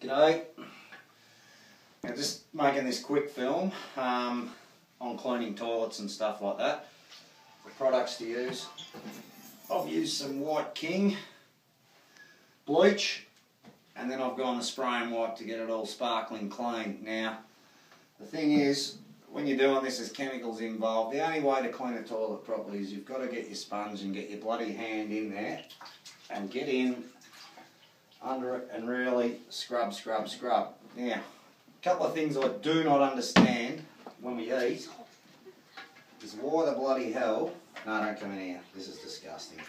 G'day. Now just making this quick film um, on cleaning toilets and stuff like that. The products to use. I've used some White King bleach and then I've gone to spray and wipe to get it all sparkling clean. Now the thing is when you're doing this there's chemicals involved. The only way to clean a toilet properly is you've got to get your sponge and get your bloody hand in there and get in under it and really scrub, scrub, scrub. Now, a couple of things I do not understand when we eat is why the bloody hell... No, don't come in here. This is disgusting.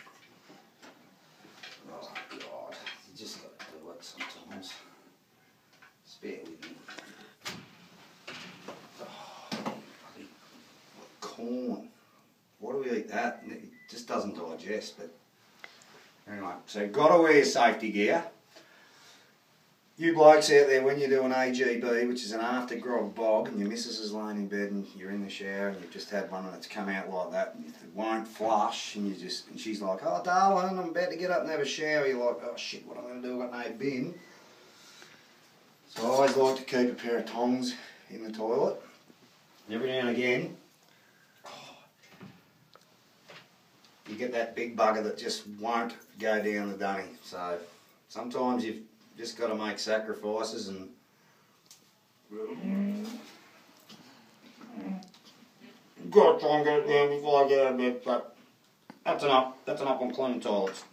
Oh, God. You just got to do it sometimes. Spare with me. Oh, corn. Why do we eat that? It just doesn't digest, but... Anyway, so got to wear safety gear. You blokes out there, when you do an AGB, which is an after grog bog, and your missus is laying in bed and you're in the shower and you've just had one and it's come out like that, and it won't flush, and you just, and she's like, oh darling, I'm about to get up and have a shower. You're like, oh shit, what am I going to do? I've got no bin. So I always like to keep a pair of tongs in the toilet. Every now and again, you get that big bugger that just won't go down the dunny. So sometimes you've just got to make sacrifices and got to try and get it down before I get out of bed. But that's enough. That's enough on cleaning toilets.